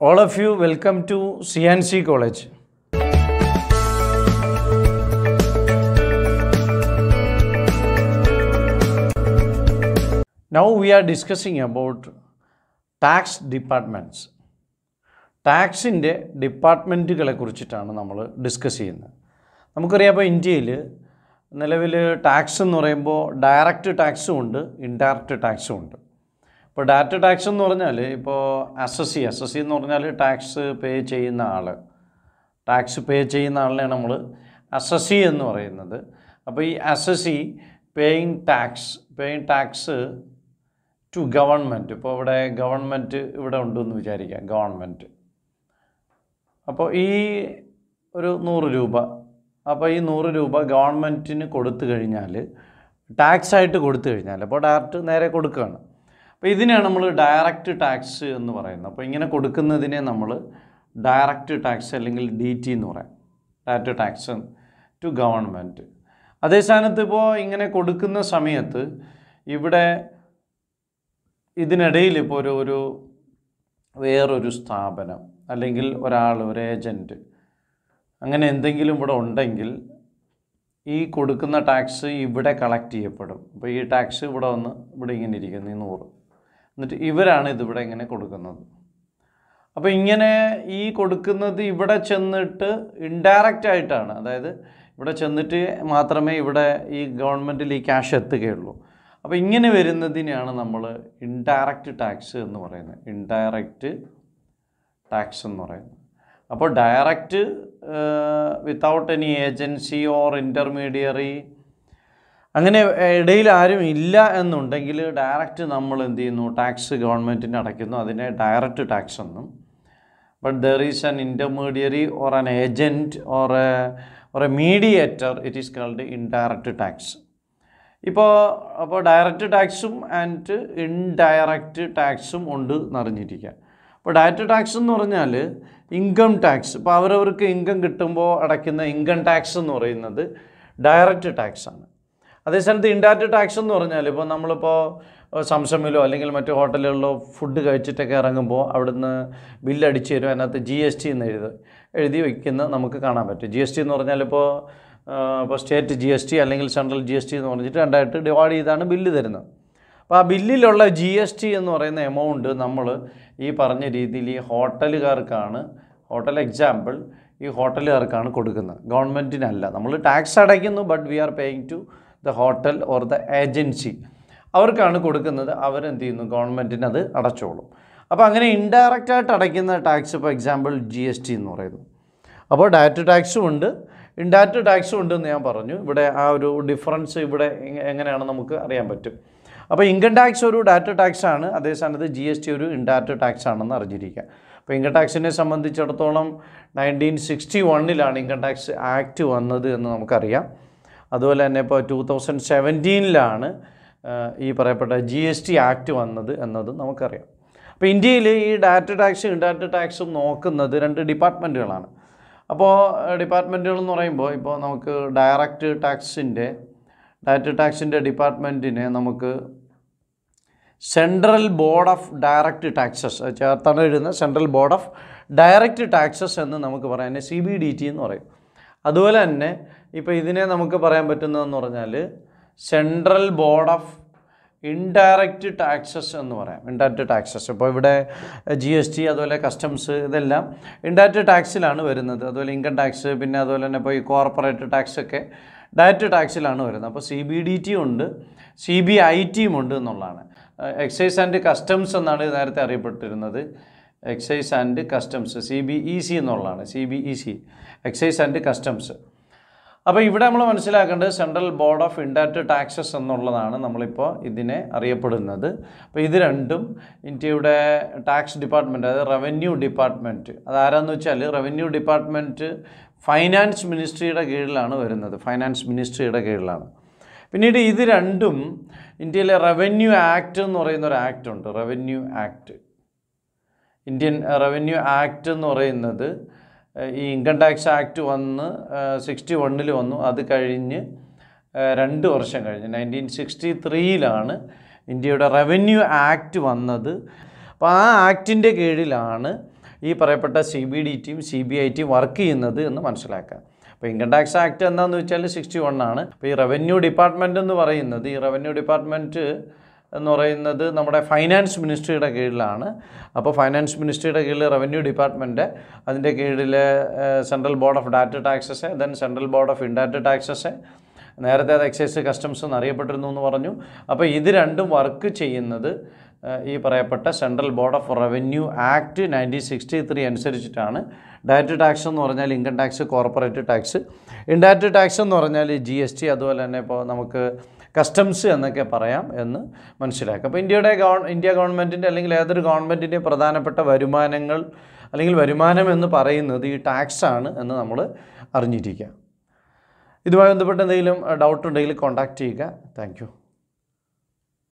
All welcome to C to C college now we are discussing about tax departments ടാക്സിന്റെ ഡിപ്പാർട്ട്മെന്റുകളെ കുറിച്ചിട്ടാണ് നമ്മൾ discuss ചെയ്യുന്നത്. നമുക്കറിയാം ഇപ്പോൾ ഇന്ത്യയിൽ നിലവിൽ ടാക്സ് എന്ന് പറയുമ്പോൾ ഡയറക്റ്റ് ടാക്സും ഉണ്ട് ഇൻഡയറക്റ്റ് ടാക്സും ഉണ്ട്. ഇപ്പോൾ ഡയറക്റ്റ് ടാക്സ് എന്ന് പറഞ്ഞാൽ ഇപ്പോൾ S S C S S C എന്ന് പറഞ്ഞാൽ ടാക്സ് പേ ചെയ്യുന്ന ആൾ ടാക്സ് പേ ചെയ്യുന്ന ആളിനെയാണ് നമ്മൾ എസ് എസ് സി എന്ന് പറയുന്നത്. അപ്പോൾ ഈ S S C paying tax paying tax to government ഇപ്പോൾ ഇവിടെ ഗവൺമെന്റ് ഇവിടെ ഉണ്ടെന്ന് വിചാരിക്കാം ഗവൺമെന്റ് അപ്പോൾ ഈ ഒരു നൂറ് രൂപ അപ്പോൾ ഈ നൂറ് രൂപ ഗവൺമെന്റിന് കൊടുത്തു കഴിഞ്ഞാൽ ടാക്സ് ആയിട്ട് കൊടുത്തു കഴിഞ്ഞാൽ അപ്പോൾ ഡയറക്റ്റ് നേരെ കൊടുക്കുകയാണ് അപ്പോൾ ഇതിനെയാണ് നമ്മൾ ഡയറക്റ്റ് ടാക്സ് എന്ന് പറയുന്നത്. അപ്പോൾ ഇങ്ങനെ കൊടുക്കുന്നതിനെ നമ്മൾ ഡയറക്റ്റ് ടാക്സ് അല്ലെങ്കിൽ ഡി ടി എന്ന് പറയാം. ഡയറക്റ്റ് ടാക്സ് ടു ഗവൺമെന്റ് അതേ സ്ഥാനത്ത് ഇപ്പോൾ ഇങ്ങനെ കൊടുക്കുന്ന സമയത്ത് ഇവിടെ ഇതിനിടയിൽ ഇപ്പോൾ ഒരു ഒരു വേറൊരു സ്ഥാപനം അല്ലെങ്കിൽ ഒരാൾ ഒരു ഏജന്റ് അങ്ങനെ എന്തെങ്കിലും ഇവിടെ ഉണ്ടെങ്കിൽ ഈ കൊടുക്കുന്ന ടാക്സ് ഇവിടെ കളക്ട് ചെയ്യപ്പെടും. അപ്പോൾ ഈ ടാക്സ് ഇവിടെ വന്ന് ഇവിടെ ഇങ്ങനെ ഇരിക്കുന്നു ഈ നൂറ്. എന്നിട്ട് ഇവരാണ് ഇതിവിടെ ഇങ്ങനെ കൊടുക്കുന്നത്. അപ്പോൾ ഇങ്ങനെ ഈ കൊടുക്കുന്നത് ഇവിടെ ചെന്നിട്ട് ഇൻഡയറക്റ്റ് ആയിട്ടാണ്. അതായത് ഇവിടെ ചെന്നിട്ട് മാത്രമേ ഇവിടെ ഈ ഗവൺമെന്റിൽ ഈ ക്യാഷ് എത്തുകയുള്ളൂ. അപ്പോൾ ഇങ്ങനെ വരുന്നതിനെയാണ് നമ്മൾ ഇൻഡയറക്റ്റ് ടാക്സ് എന്ന് പറയുന്നത്. ഇൻഡയറക്റ്റ് ടാക്സ് എന്ന് പറയുന്നത്. അപ്പോൾ direct without any agency or intermediary അങ്ങനെ ഇടയിൽ ആരും ഇല്ല എന്നുണ്ടെങ്കിൽ ഡയറക്റ്റ് നമ്മൾ എന്ത് ചെയ്യുന്നു? ടാക്സ് ഗവൺമെന്റിന് അടയ്ക്കുന്നു. അതിനെ ഡയറക്റ്റ് ടാക്സ് എന്നും. But there is an intermediary or an agent or a or a mediator it is called indirect tax ഇപ്പോൾ അപ്പോൾ ഡയറക്റ്റ് ടാക്സും ആൻഡ് ഇൻഡയറക്റ്റ് ടാക്സും ഉണ്ട് എന്നറിഞ്ഞിരിക്കുക. അപ്പോൾ ഡയറക്റ്റ് ടാക്സ് എന്ന് പറഞ്ഞാൽ ഇൻകം ടാക്സ് ഇപ്പോൾ അവരവർക്ക് ഇൻകം കിട്ടുമ്പോൾ അടയ്ക്കുന്ന ഇൻകം ടാക്സ് എന്ന് പറയുന്നത് ഡയറക്റ്റ് ടാക്സ് ആണ്. അതേസമയത്ത് ഇൻഡയറക്റ്റ് ടാക്സ് എന്ന് പറഞ്ഞാൽ ഇപ്പോൾ നമ്മളിപ്പോൾ സംസമിലോ അല്ലെങ്കിൽ മറ്റു ഹോട്ടലുകളിലോ ഫുഡ് കഴിച്ചിട്ടൊക്കെ ഇറങ്ങുമ്പോൾ അവിടുന്ന് ബില്ലടിച്ച് തരും. അതിനകത്ത് ജി എസ് ടി എന്ന് എഴുതി എഴുതി വയ്ക്കുന്ന നമുക്ക് കാണാൻ പറ്റും. ജി എസ് ടി എന്ന് പറഞ്ഞാൽ ഇപ്പോൾ ഇപ്പോൾ സ്റ്റേറ്റ് ജി എസ് ടി അല്ലെങ്കിൽ സെൻട്രൽ ജി എസ് ടി എന്ന് പറഞ്ഞിട്ട് രണ്ടായിട്ട് ഡിവൈഡ് ചെയ്താണ് ബില്ല് തരുന്നത്. അപ്പോൾ ആ ബില്ലിലുള്ള ജി എസ് ടി എന്ന് പറയുന്ന എമൗണ്ട് നമ്മൾ ഈ പറഞ്ഞ രീതിയിൽ ഈ ഹോട്ടലുകാർക്കാണ് ഹോട്ടൽ എക്സാമ്പിൾ ഈ ഹോട്ടലുകാർക്കാണ് കൊടുക്കുന്നത്. ഗവൺമെന്റിനല്ല നമ്മൾ ടാക്സ് അടയ്ക്കുന്നു but we are paying to the hotel or the agency അവർക്കാണ് കൊടുക്കുന്നത് അവരെന്ത് ചെയ്യുന്നു ഗവൺമെന്റിന് അത് അടച്ചോളും. അപ്പോൾ അങ്ങനെ ഇൻഡയറക്റ്റ് ആയിട്ട് അടയ്ക്കുന്ന ടാക്സ് ഇപ്പോൾ എക്സാമ്പിൾ ജി എസ് ടി എന്ന് പറയുന്നു. അപ്പോൾ ഡയറക്റ്റ് ടാക്സും ഉണ്ട്. ഇൻഡയറക്റ്റ് ടാക്സും ഉണ്ടെന്ന് ഞാൻ പറഞ്ഞു. ഇവിടെ ആ ഒരു ഡിഫറൻസ് ഇവിടെ എങ്ങനെയാണ് നമുക്ക് അറിയാൻ പറ്റും. അപ്പോൾ ഇൻകം ടാക്സ് ഒരു ഡയറക്റ്റ് ടാക്സ് ആണ്. അതേ സ്ഥാനത്ത് ജി എസ് ടി ഒരു ഇൻഡയറക്റ്റ് ടാക്സ് ആണെന്ന് അറിഞ്ഞിരിക്കുക. അപ്പോൾ ഇൻകം ടാക്സിനെ സംബന്ധിച്ചിടത്തോളം നയന്റീൻ സിക്സ്റ്റി വണ്ണിലാണ് ഇൻകം ടാക്സ് ആക്ട് വന്നത് എന്ന് നമുക്കറിയാം. അതുപോലെ തന്നെ ഇപ്പോൾ ടു തൗസൻഡ് സെവന്റീനിലാണ് ഈ പറയപ്പെട്ട ജി എസ് ടി ആക്ട് വന്നത് എന്നത് നമുക്കറിയാം. അപ്പോൾ ഇന്ത്യയിൽ ഈ ഡയറക്റ്റ് ടാക്സും ഇൻഡയറക്റ്റ് ടാക്സും നോക്കുന്നത് രണ്ട് ഡിപ്പാർട്ട്മെന്റുകളാണ് അപ്പോൾ ഡിപ്പാർട്ട്മെന്റുകൾ എന്ന് പറയുമ്പോൾ ഇപ്പോൾ നമുക്ക് ഡയറക്റ്റ് ടാക്സിന്റെ ഡയറക്റ്റ് ടാക്സിന്റെ ഡിപ്പാർട്ട്മെന്റിനെ നമുക്ക് central board of direct taxes ചേർത്താണ് എഴുതുന്നത് central board of direct taxes എന്ന് നമുക്ക് പറയാൻ സി ബി ഡി ടി എന്ന് പറയും. അതുപോലെ തന്നെ ഇപ്പോൾ ഇതിനെ നമുക്ക് പറയാൻ പറ്റുന്നതെന്ന് പറഞ്ഞാൽ central board of indirect taxes എന്ന് പറയാം. ഇൻഡയറക്റ്റ് ടാക്സസ് ഇപ്പോൾ ഇവിടെ ജി എസ് ടി അതുപോലെ കസ്റ്റംസ് ഇതെല്ലാം ഇൻഡയറക്റ്റ് ടാക്സിലാണ് വരുന്നത്. അതുപോലെ ഇൻകം ടാക്സ് പിന്നെ അതുപോലെ തന്നെ ഇപ്പോൾ ഈ കോർപ്പറേറ്റ് ടാക്സ് ഒക്കെ ഡയറക്റ്റ് ടാക്സിലാണ് വരുന്നത്. അപ്പോൾ സി ബി ഡി ടി ഉണ്ട് സി ബി ഐ ടിയും ഉണ്ട് എന്നുള്ളതാണ്. എക്സൈസ് ആൻഡ് കസ്റ്റംസ് എന്നാണ് നേരത്തെ അറിയപ്പെട്ടിരുന്നത്. Excise and customs C B E C എന്നുള്ളതാണ് C B E C excise and customs അപ്പോൾ ഇവിടെ നമ്മൾ മനസ്സിലാക്കേണ്ടത് central board of indirect taxes എന്നുള്ളതാണ് നമ്മളിപ്പോൾ ഇതിനെ അറിയപ്പെടുന്നത്. അപ്പോൾ ഇത് രണ്ടും ഇന്ത്യയുടെ ടാക്സ് ഡിപ്പാർട്ട്മെന്റ് അതായത് റവന്യൂ ഡിപ്പാർട്ട്മെന്റ് അതാരാന്ന് വെച്ചാൽ റവന്യൂ ഡിപ്പാർട്ട്മെന്റ് ഫൈനാൻസ് മിനിസ്ട്രിയുടെ കീഴിലാണ് വരുന്നത് ഫൈനാൻസ് മിനിസ്ട്രിയുടെ കീഴിലാണ്. പിന്നീട് ഇത് രണ്ടും ഇന്ത്യയിലെ റവന്യൂ ആക്ട് എന്ന് പറയുന്ന ഒരു ആക്ട് ഉണ്ട് revenue act Indian revenue act എന്ന് പറയുന്നത് ഈ ഇൻകം ടാക്സ് ആക്ട് വന്ന് സിക്സ്റ്റി വണ്ണിൽ വന്നു. അത് കഴിഞ്ഞ് രണ്ട് വർഷം കഴിഞ്ഞ് നയന്റീൻ സിക്സ്റ്റി ത്രീയിലാണ് ഇന്ത്യയുടെ റവന്യൂ ആക്ട് വന്നത്. അപ്പോൾ ആ ആക്ടിന്റെ കീഴിലാണ് ഈ പറയപ്പെട്ട സി ബി ഡി ടിയും സി ബി ഐ ടിയും വർക്ക് ചെയ്യുന്നത് എന്ന് മനസ്സിലാക്കുക അപ്പോൾ ഇൻകം ടാക്സ് ആക്ട് എന്താണെന്ന് വെച്ചാൽ സിക്സ്റ്റി വൺ ആണ് അപ്പോൾ ഈ റവന്യൂ ഡിപ്പാർട്ട്മെന്റ് എന്ന് പറയുന്നത് ഈ റവന്യൂ ഡിപ്പാർട്ട്മെന്റ് എന്ന് പറയുന്നത് നമ്മുടെ ഫൈനാൻസ് മിനിസ്ട്രിയുടെ കീഴിലാണ്. അപ്പോൾ ഫൈനാൻസ് മിനിസ്ട്രിയുടെ കീഴിൽ റവന്യൂ ഡിപ്പാർട്ട്മെന്റ് അതിന്റെ കീഴിൽ central board of data taxes then central board of ഇൻഡാറ്റ taxes നേരത്തെ അത് എക്സൈസ് കസ്റ്റംസ് എന്നറിയപ്പെട്ടിരുന്നു എന്ന് പറഞ്ഞു. അപ്പോൾ ഇത് രണ്ടും വർക്ക് ചെയ്യുന്നത് ഈ പറയപ്പെട്ട central board of revenue act nineteen sixty three അനുസരിച്ചിട്ടാണ്. ഡയറ്റ് ടാക്സ് എന്ന് പറഞ്ഞാൽ income tax corporate tax. Indirect tax എന്ന് പറഞ്ഞാൽ ജി എസ് ടി അതുപോലെ തന്നെ ഇപ്പോൾ നമുക്ക് കസ്റ്റംസ് എന്നൊക്കെ പറയാം എന്ന് മനസ്സിലാക്കാം. അപ്പോൾ ഇന്ത്യയുടെ ഗവൺ ഇന്ത്യ ഗവൺമെന്റിന്റെ അല്ലെങ്കിൽ ഏതൊരു ഗവൺമെന്റിന്റെ പ്രധാനപ്പെട്ട വരുമാനങ്ങൾ അല്ലെങ്കിൽ വരുമാനം എന്ന് പറയുന്നത് ഈ ടാക്സ് ആണ് എന്ന് നമ്മൾ അറിഞ്ഞിരിക്കുക. ഇതുമായി ബന്ധപ്പെട്ട് എന്തെങ്കിലും ഡൗട്ട് ഉണ്ടെങ്കിൽ കോൺടാക്റ്റ് ചെയ്യുക. താങ്ക്